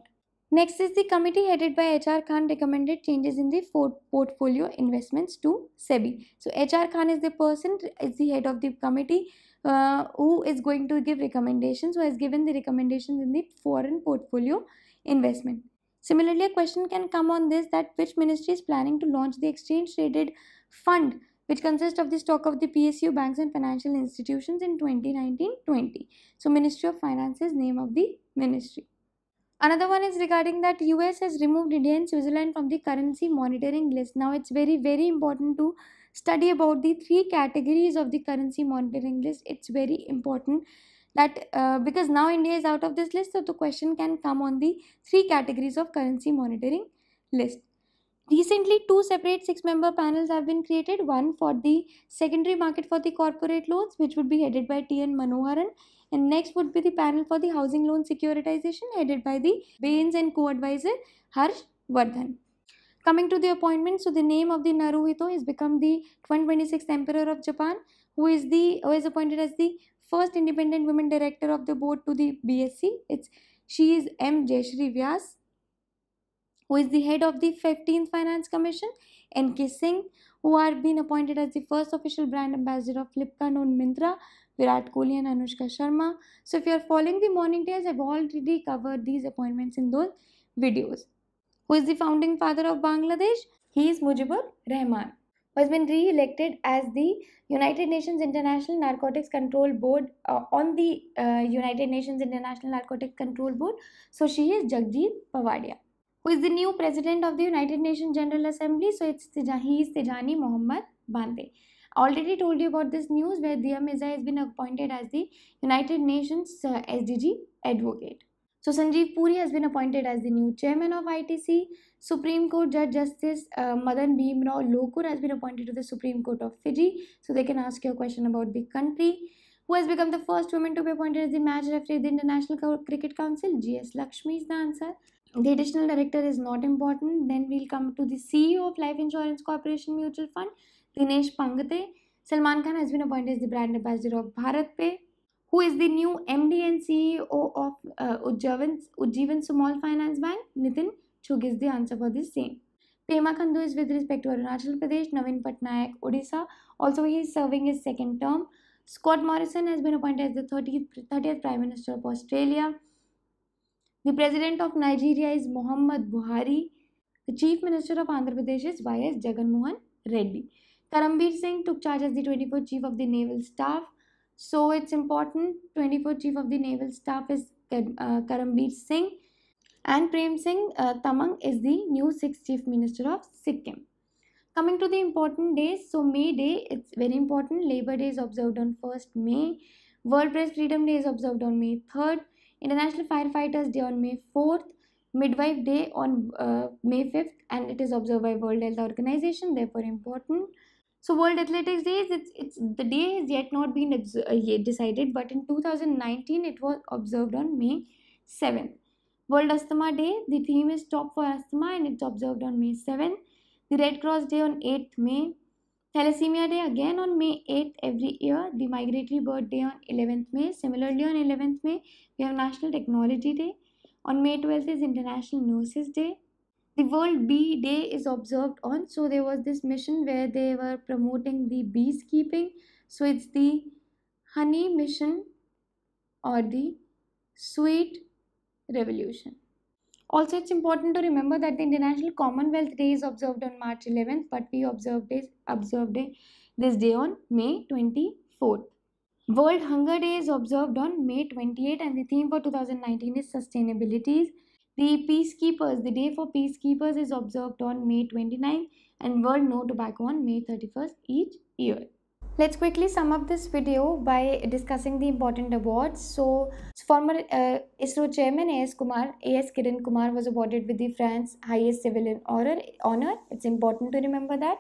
Next is the committee headed by HR Khan recommended changes in the portfolio investments to SEBI. So HR Khan is the person, is the head of the committee uh, who is going to give recommendations, who has given the recommendations in the foreign portfolio investment. Similarly, a question can come on this that which ministry is planning to launch the exchange traded fund which consists of the stock of the PSU banks and financial institutions in 2019-20. So Ministry of Finance is name of the ministry. Another one is regarding that US has removed India and Switzerland from the currency monitoring list. Now it's very very important to study about the three categories of the currency monitoring list. It's very important that uh, because now India is out of this list, so the question can come on the three categories of currency monitoring list. Recently, two separate six-member panels have been created. One for the secondary market for the corporate loans, which would be headed by T.N. Manoharan, and next would be the panel for the housing loan securitization headed by the Bains and co-advisor Harsh Vardhan. Coming to the appointment, so the name of the Naruhito has become the 126th Emperor of Japan, who is the who is appointed as the first independent women director of the board to the BSE. It's she is M. Jayashree Vyas, who is the head of the 15th Finance Commission. N.K. Singh, who are been appointed as the first official brand ambassador of Flipkart on Myntra, Virat Kohli and Anushka Sharma. So if you are following the morning tales, I've already covered these appointments in those videos. Who is the founding father of Bangladesh? He is Mujibur Rahman, has been re-elected as the United Nations International Narcotics Control Board uh, on the uh, United Nations International Narcotics Control Board. So she is Jagjeet Pavadia who is the new president of the United Nations General Assembly. So it's he is Tijani Mohammad Bande. Already told you about this news where Dia Mirza has been appointed as the United Nations uh, SDG advocate. So Sanjeev Puri has been appointed as the new chairman of ITC. Supreme Court Judge Justice uh, Madan Bhimrao Lokur has been appointed to the Supreme Court of Fiji. So they can ask you a question about the country. Who has become the first woman to be appointed as the match referee of the International Cricket Council? GS Lakshmi is the answer the additional director is not important then we'll come to the ceo of life insurance corporation mutual fund dinesh pangtey salman khan has been appointed as the brand ambassador of BharatPe who is the new md and ceo of uh, ujjivan ujjivan small finance bank nitin chugh is the answer for this same Pema Khandu is with respect to Arunachal Pradesh, Navin Patnaik, Odisha. Also, he is serving his second term. Scott Morrison has been appointed as the 30th, 30th Prime Minister of Australia. The president of Nigeria is Muhammad Buhari. The chief minister of Andhra Pradesh is Y.S. Jaganmohan Reddy. Karambir Singh took charge as the 24th chief of the naval staff. So it's important. 24th chief of the naval staff is uh, Karambir Singh. And Prem Singh uh, Tamang is the new sixth chief minister of Sikkim. Coming to the important days, so May Day, it's very important. Labor Day is observed on 1st May. World Press Freedom Day is observed on May 3rd. International Firefighters Day on May 4th, Midwife Day on uh, May 5th, and it is observed by World Health Organization, therefore important. So World Athletics Day is it's, it's the day has yet not been uh, yet decided, but in 2019 it was observed on May 7th. World Asthma Day, the theme is Stop for Asthma and it's observed on May 7th. The Red Cross Day on 8th May. Thalassemia Day again on May 8th every year. The Migratory Bird Day on 11th May. Similarly on 11th May we have National Technology Day. On May 12th is International Nurses Day. The World Bee Day is observed on. So there was this mission where they were promoting the beekeeping. So it's the honey mission or the sweet revolution. Also, it's important to remember that the International Commonwealth Day is observed on March 11th, but we observed this, observed this day on May 24th. World Hunger Day is observed on May 28 and the theme for 2019 is sustainability. The Peacekeepers, the Day for Peacekeepers is observed on May 29 and World No Tobacco on May 31st each year. Let's quickly sum up this video by discussing the important awards. So, former uh, ISRO chairman A.S. Kumar, A.S. Kiran Kumar was awarded with the France highest civilian honor. honor. It's important to remember that.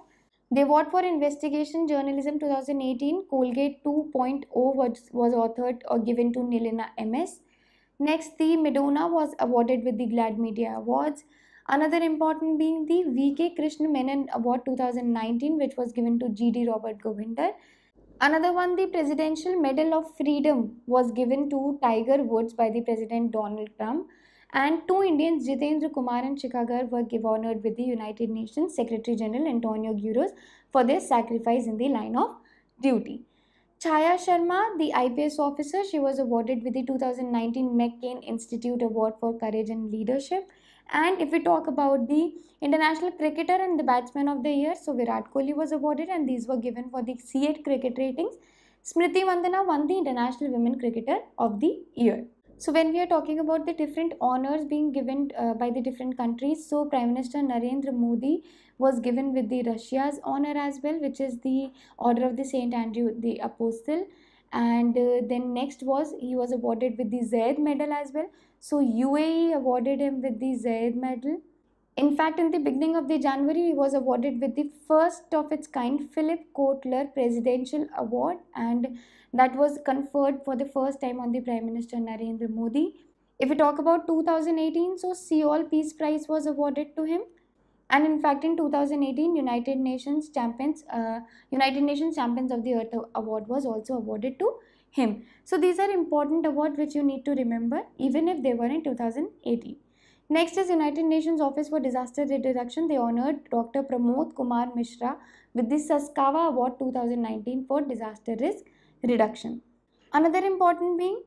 The award for investigation journalism 2018 Colgate 2.0 was, was authored or given to Nilina MS. Next, the Madonna was awarded with the GLAAD Media Awards. Another important being the VK Krishna Menon Award 2019, which was given to GD Robert Govinder. Another one, the Presidential Medal of Freedom, was given to Tiger Woods by the President Donald Trump. And two Indians, Jitendra Kumar and Shikha were honored with the United Nations Secretary General Antonio Guterres for their sacrifice in the line of duty. Chaya Sharma, the IPS officer, she was awarded with the 2019 McCain Institute Award for Courage and Leadership. And if we talk about the international cricketer and the batsman of the year, so Virat Kohli was awarded and these were given for the CEAT cricket ratings. Smriti Mandhana won the International Women Cricketer of the Year. So when we are talking about the different honors being given uh, by the different countries, so Prime Minister Narendra Modi was given with the Russia's honor as well, which is the Order of the Saint Andrew the Apostle. And uh, then next was he was awarded with the Zayed Medal as well. So UAE awarded him with the Zayed Medal. In fact, in the beginning of the January, he was awarded with the first of its kind Philip Kotler Presidential Award, and that was conferred for the first time on the Prime Minister Narendra Modi. If we talk about 2018, so Seoul Peace Prize was awarded to him, and in fact, in 2018, United Nations Champions, uh, United Nations Champions of the Earth Award was also awarded to him. So these are important awards which you need to remember even if they were in 2018. Next is United Nations Office for Disaster Reduction. They honored Dr. Pramod Kumar Mishra with the Sasakawa Award 2019 for disaster risk reduction. Another important being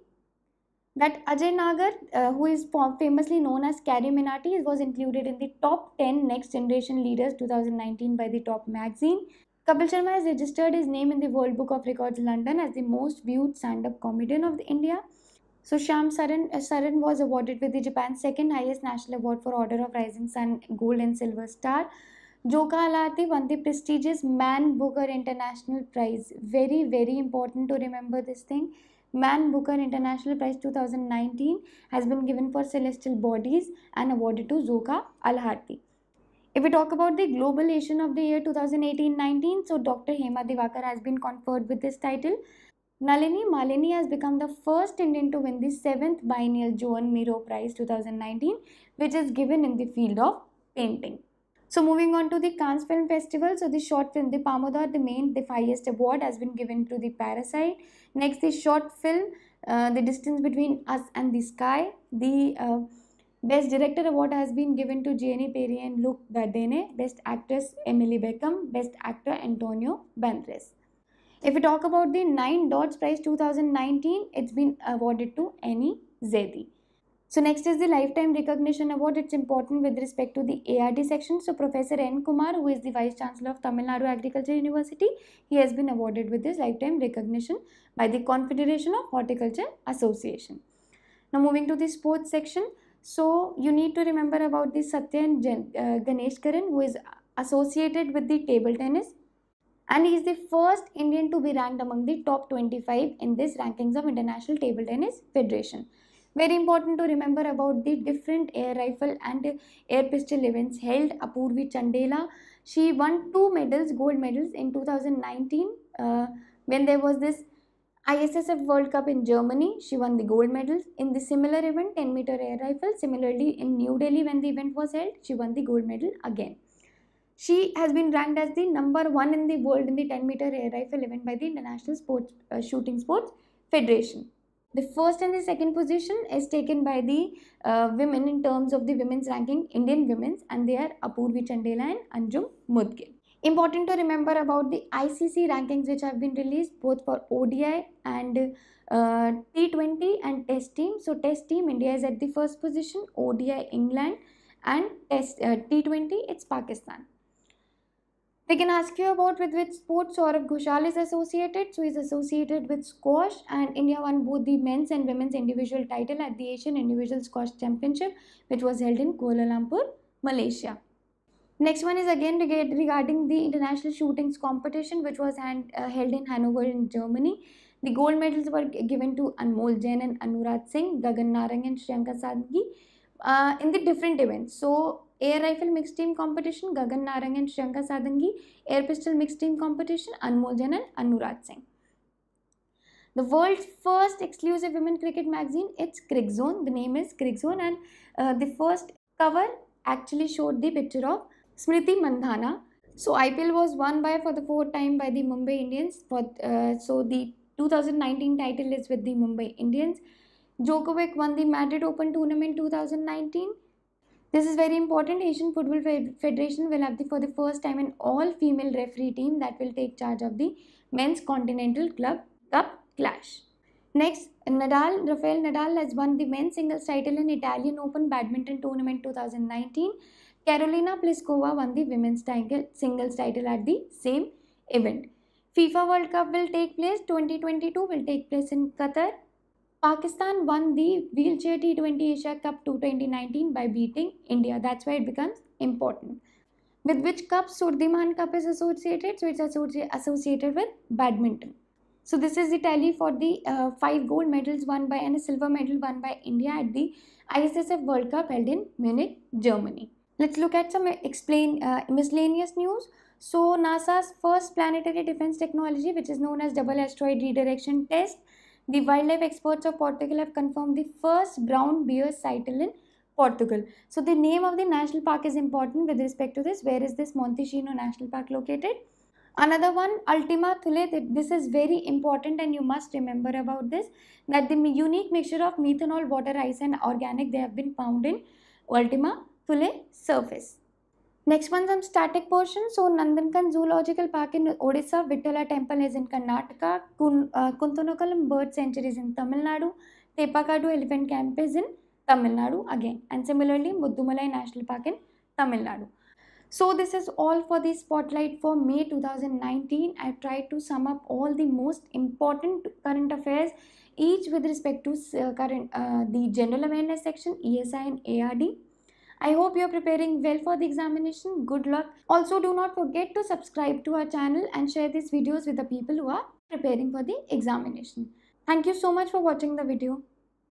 that Ajay Nagar, uh, who is famously known as CarryMinati, was included in the top 10 next generation leaders 2019 by the Top magazine. Kapil Sharma has registered his name in the World Book of Records London as the most viewed stand-up comedian of India. So Shyam Saran, uh, Saran was awarded with the Japan's second highest national award for Order of Rising Sun Gold and Silver Star. Jokha Alharthi won the prestigious Man Booker International Prize. Very, very important to remember this thing. Man Booker International Prize 2019 has been given for celestial bodies and awarded to Jokha Alharthi. If we talk about the Global Asian of the Year 2018-19, so Dr. Hema Diwakar has been conferred with this title. Nalini Malani has become the first Indian to win the 7th Biennial Joan Miro Prize 2019, which is given in the field of painting. So moving on to the Cannes Film Festival, so the short film, the Palme d'Or, the main, the highest award has been given to the Parasite. Next, the short film, uh, The Distance Between Us and the Sky. The uh, Best Director Award has been given to Jean-Pierre and Luc Dardenne. Best Actress, Emily Beecham. Best Actor, Antonio Banderas. If we talk about the 9 Dots Prize 2019, it's been awarded to Annie Zaidi. So next is the Lifetime Recognition Award. It's important with respect to the ARD section. So Professor N. Kumar, who is the Vice Chancellor of Tamil Nadu Agriculture University, he has been awarded with this lifetime recognition by the Confederation of Horticulture Association. Now moving to the sports section. So you need to remember about the Satyan uh, Gnanasekaran, who is associated with the table tennis and he is the first Indian to be ranked among the top 25 in this rankings of International Table Tennis Federation. Very important to remember about the different air rifle and air pistol events held. Apurvi Chandela, she won two medals, gold medals in 2019 uh, when there was this ISSF World Cup in Germany. She won the gold medals. In the similar event, 10 meter air rifle, similarly in New Delhi when the event was held, she won the gold medal again. She has been ranked as the number one in the world in the 10 meter air rifle event by the International Sports uh, Shooting Sports Federation. The first and the second position is taken by the uh, women in terms of the women's ranking, Indian women's, and they are Apurvi Chandela and Anjum Mudgil. Important to remember about the ICC rankings which have been released both for ODI and uh, T20 and Test team. So Test team India is at the first position, ODI England and Test uh, T20 it's Pakistan. They can ask you about with which sport Saurav Ghoshal is associated. So he's associated with squash and India won both the men's and women's individual title at the Asian Individual Squash Championship which was held in Kuala Lumpur, Malaysia. Next one is again regarding the international shootings competition which was hand, uh, held in Hanover in Germany. The gold medals were given to Anmol Jain and Anurag Singh, Gagan Narang and Shriyanka Sadangi uh, in the different events. So air rifle mix team competition Gagan Narang and Shriyanka Sadangi air pistol mix team competition Anmol Jain and Anurag Singh the world first exclusive women cricket magazine it's Criczone the name is Criczone and the first cover actually showed the picture of Smriti Mandhana so I P L was won by for the fourth time by the Mumbai Indians for so the is with is Mumbai Indians Djokovic won Djokovic won open tournament two thousand nineteen This is very important. Asian Football Federation will have the, for the first time an all-female referee team that will take charge of the Men's Continental Club Cup clash. Next, Nadal, Rafael Nadal has won the men's singles title in Italian Open Badminton Tournament 2019. Carolina Pliskova won the women's title, singles title at the same event. FIFA World Cup will take place 2022 will take place in Qatar Pakistan won the wheelchair T20 Asia Cup 2019 by beating India. That's why it becomes important. With which cup Sudirman Cup is associated? So it's associated with badminton. So this is the tally for the uh, five gold medals won by and a silver medal won by India at the ISSF World Cup held in Munich, Germany. Let's look at some explain uh, miscellaneous news. So NASA's first planetary defense technology, which is known as double asteroid redirection test, the wildlife experts of Portugal have confirmed the first brown bear sighted in Portugal. So the name of the national park is important with respect to this. Where is this Montesinho National Park located? Another one, Ultima Thule. This is very important and you must remember about this. That the unique mixture of methanol, water, ice and organic they have been found in Ultima Thule surface. Next one some static portion. So Nandankanan Zoological Park in Odisha, Vitala Temple is in Karnataka, Kun, uh, Bird Sanctuary is in Tamil Nadu, Theppakadu Elephant Camp is in Tamil Nadu again and similarly Mudumalai National Park in Tamil Nadu. So this is all for the spotlight for May 2019. I tried to sum up all the most important current affairs each with respect to uh, current uh, the general awareness section ESI and ARD. I hope you are preparing well for the examination. Good luck. Also do not forget to subscribe to our channel and share these videos with the people who are preparing for the examination. Thank you so much for watching the video.